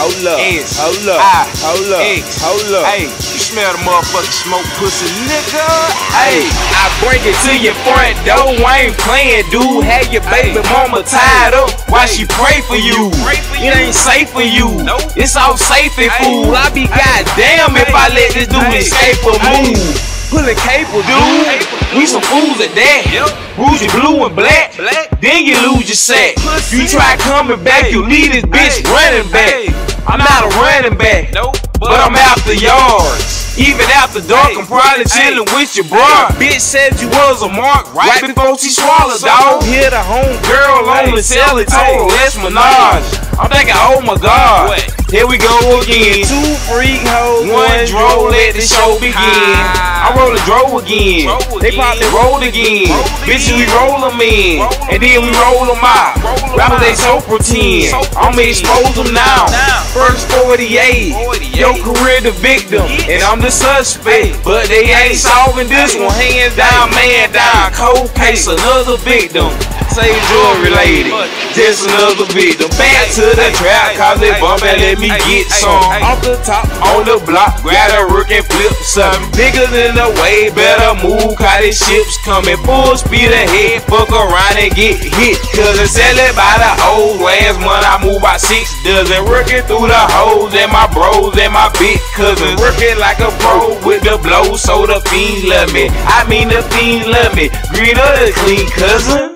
Hold up, hold up, hold up, hold up. Hey, you smell the motherfucking smoke pussy, nigga. Hey, I bring it to your front door. I ain't playing, dude. Had your baby mama tied up while she pray for you. It ain't safe for you. It's all safe and fool. I be goddamn if I let this dude escape or move. Pull a cable, dude. Fools at that. Rouge your blue and black. black. Then you lose your sack. You try coming back, you leave this bitch running back. I'm not a running back, but I'm after yards. Even after dark, I'm probably chilling with your bro. Bitch said you was a mark right before she swallowed, dog. Hit a home girl on the cell and told let's menage. I'm thinking, oh my god, here we go again. Two freak hoes, one drove, let the show begin. I roll a drove again. They probably rolled again. Bitches, we roll them in, and then we roll them out. Rappers, they so pretend. I'ma expose them now. First 48, your career the victim, and I'm the suspect. But they ain't solving this one. Hands down, man down. Cold case, another victim. Same drug related, just another victim. Back to the trap, cause they bump and let me get some. Off the top, on the block, grab a rook and flip something. Bigger than the way, better move, cause these ships coming full speed ahead. Fuck around and get hit, cause it's selling by the old last month. I move by six dozen, working through the holes and my bros and my big cousins. Working like a pro with the blow, so the fiends love me. I mean, the fiends love me. Greener the clean cousin.